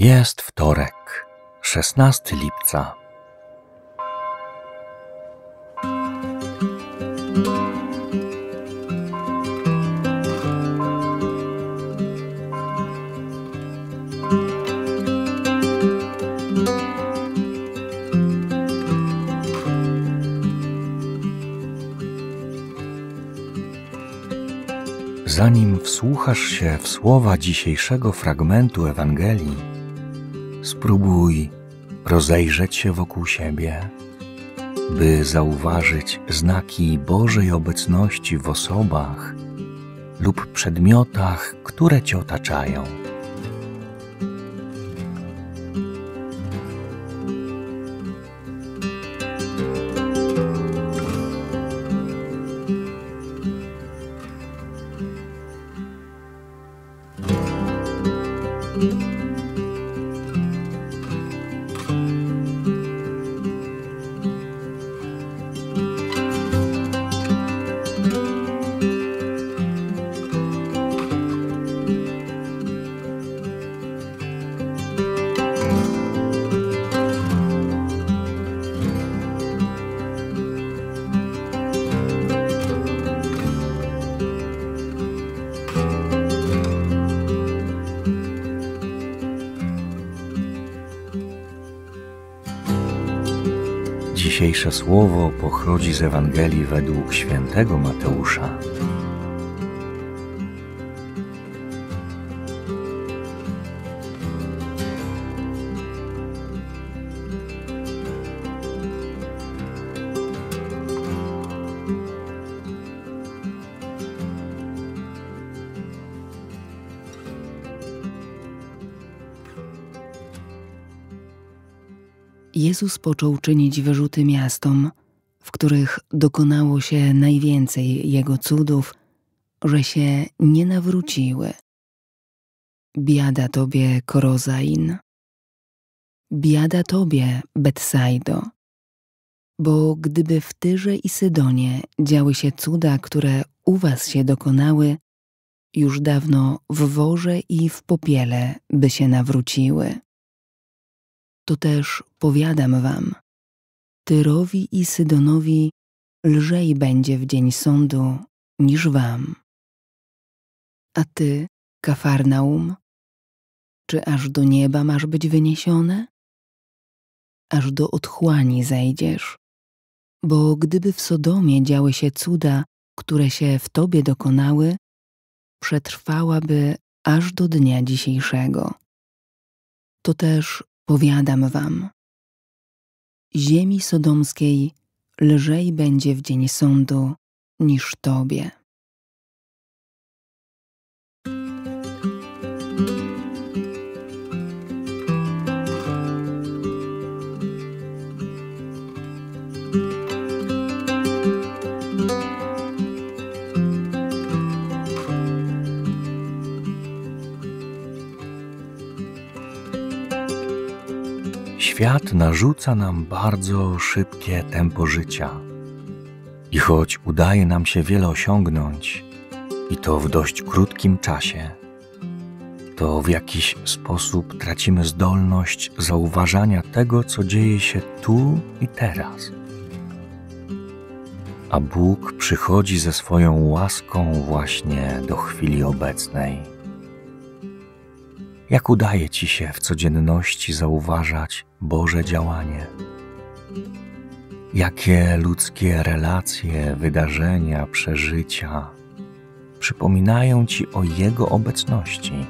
Jest wtorek, 16 lipca. Zanim wsłuchasz się w słowa dzisiejszego fragmentu Ewangelii, spróbuj rozejrzeć się wokół siebie, by zauważyć znaki Bożej obecności w osobach lub przedmiotach, które Cię otaczają. Dzisiejsze słowo pochodzi z Ewangelii według świętego Mateusza. Jezus począł czynić wyrzuty miastom, w których dokonało się najwięcej Jego cudów, że się nie nawróciły. Biada Tobie, Korozain. Biada Tobie, Betsaido. Bo gdyby w Tyrze i Sydonie działy się cuda, które u Was się dokonały, już dawno w worze i w popiele by się nawróciły to też powiadam wam, Tyrowi i Sydonowi lżej będzie w dzień sądu niż wam. A ty, Kafarnaum, czy aż do nieba masz być wyniesione? Aż do otchłani zejdziesz, bo gdyby w Sodomie działy się cuda, które się w tobie dokonały, przetrwałaby aż do dnia dzisiejszego. To też Powiadam wam, ziemi sodomskiej lżej będzie w dzień sądu niż tobie. Świat narzuca nam bardzo szybkie tempo życia. I choć udaje nam się wiele osiągnąć, i to w dość krótkim czasie, to w jakiś sposób tracimy zdolność zauważania tego, co dzieje się tu i teraz. A Bóg przychodzi ze swoją łaską właśnie do chwili obecnej jak udaje Ci się w codzienności zauważać Boże działanie? Jakie ludzkie relacje, wydarzenia, przeżycia przypominają Ci o Jego obecności?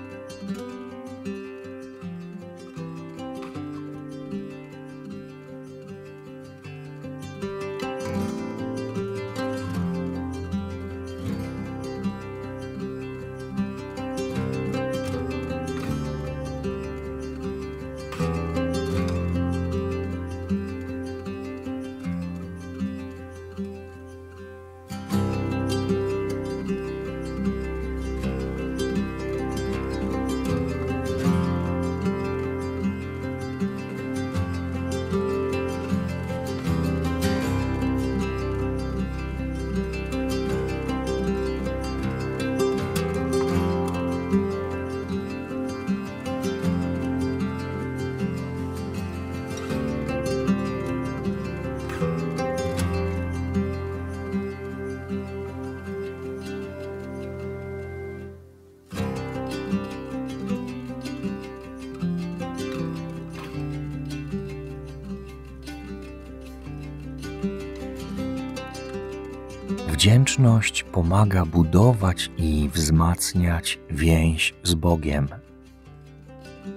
Wdzięczność pomaga budować i wzmacniać więź z Bogiem.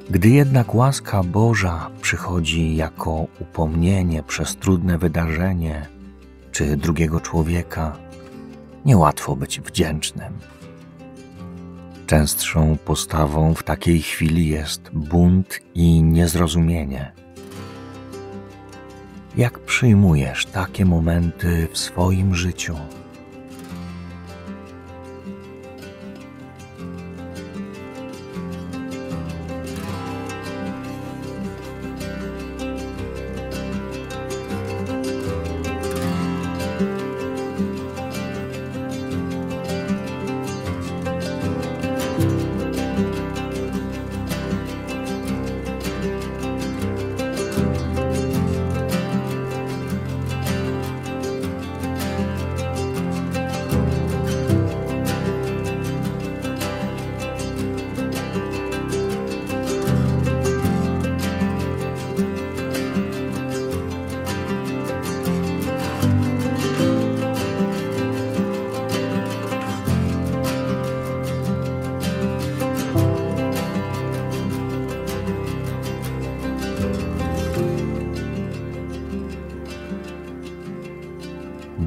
Gdy jednak łaska Boża przychodzi jako upomnienie przez trudne wydarzenie czy drugiego człowieka, niełatwo być wdzięcznym. Częstszą postawą w takiej chwili jest bunt i niezrozumienie. Jak przyjmujesz takie momenty w swoim życiu?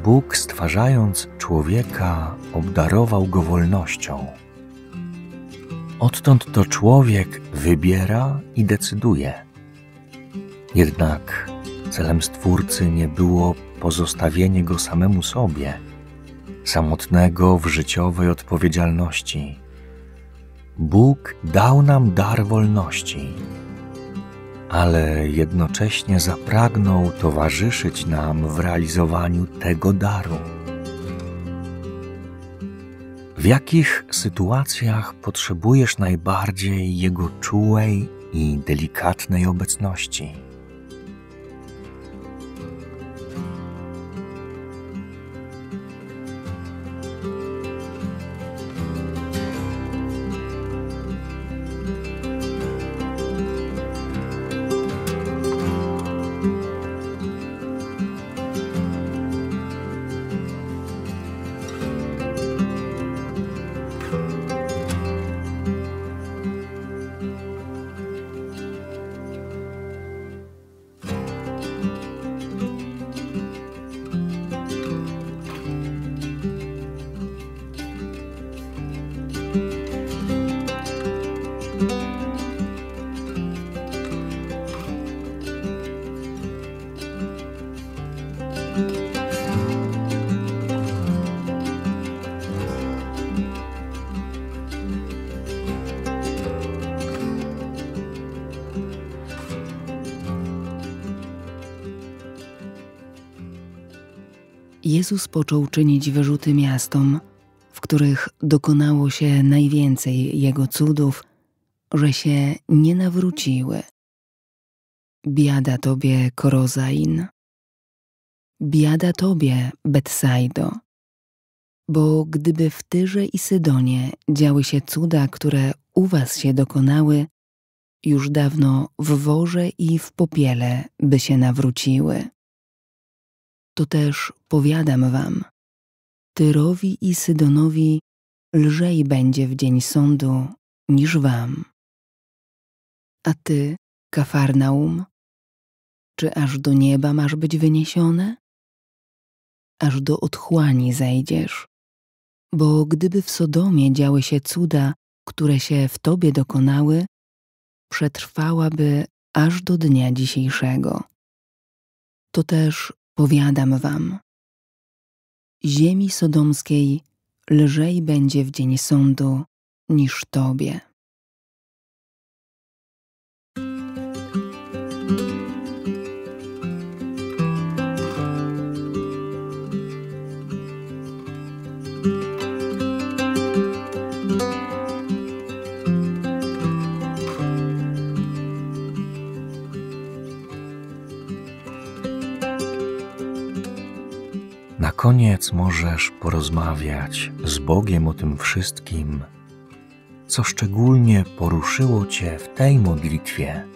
Bóg stwarzając człowieka obdarował go wolnością. Odtąd to człowiek wybiera i decyduje. Jednak celem Stwórcy nie było pozostawienie go samemu sobie, samotnego w życiowej odpowiedzialności. Bóg dał nam dar wolności ale jednocześnie zapragnął towarzyszyć nam w realizowaniu tego daru. W jakich sytuacjach potrzebujesz najbardziej Jego czułej i delikatnej obecności? Jezus począł czynić wyrzuty miastom, w których dokonało się najwięcej Jego cudów, że się nie nawróciły. Biada Tobie, Korozain. Biada Tobie, Betsaido. Bo gdyby w Tyrze i Sydonie działy się cuda, które u Was się dokonały, już dawno w worze i w popiele by się nawróciły to też powiadam wam, Tyrowi i Sydonowi lżej będzie w dzień sądu niż wam. A ty, Kafarnaum, czy aż do nieba masz być wyniesione? Aż do otchłani zejdziesz, bo gdyby w Sodomie działy się cuda, które się w tobie dokonały, przetrwałaby aż do dnia dzisiejszego. To też Powiadam wam, ziemi sodomskiej lżej będzie w dzień sądu niż tobie. Koniec możesz porozmawiać z Bogiem o tym wszystkim, co szczególnie poruszyło Cię w tej modlitwie.